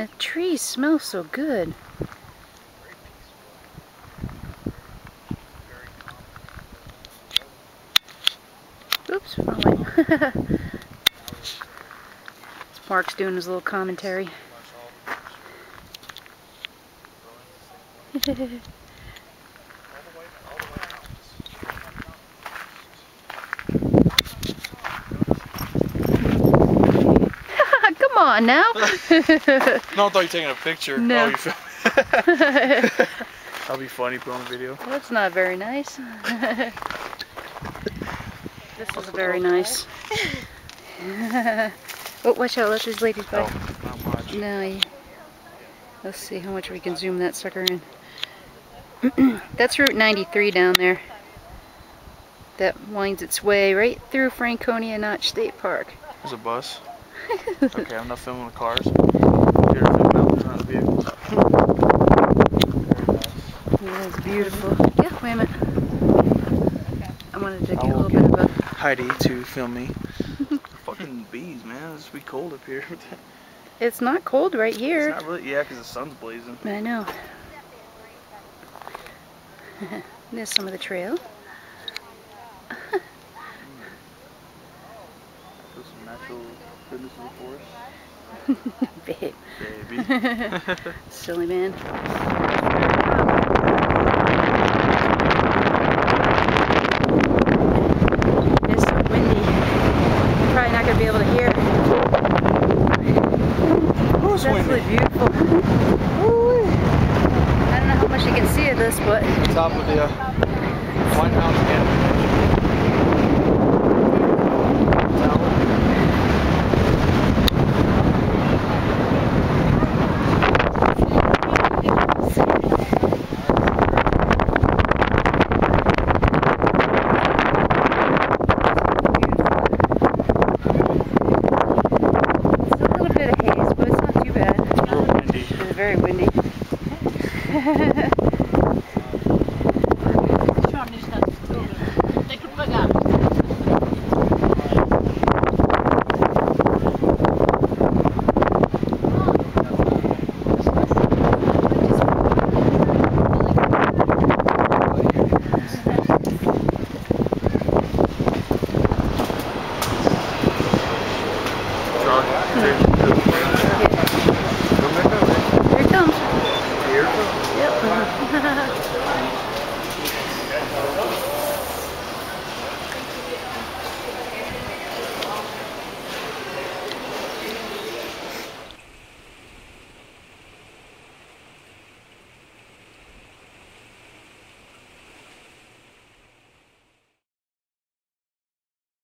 The trees smell so good. Oops, wrong way. Mark's doing his little commentary. on now. no, I thought you were taking a picture. No. Oh, That'll be funny, put on the video. That's not very nice. this is very nice. oh, watch out, let these ladies by. Oh. No, you- let's see how much we can zoom that sucker in. That's Route 93 down there. That winds its way right through Franconia Notch State Park. There's a bus. Okay, I'm not filming the cars. You're filming out in front of the vehicle. Yeah, it's beautiful. Yeah, wait a minute. I wanted to get a little bit of a... Heidi to film me. Fucking bees, man. It's be cold up here. It's not cold right it's here. not really, yeah, because the sun's blazing. I know. There's some of the trail. There's some natural goodness of the forest. Babe. Baby. Silly man. It's so windy. Probably not going to be able to hear. Who's It's absolutely beautiful. I don't know how much you can see of this, but Top of the uh, White House again.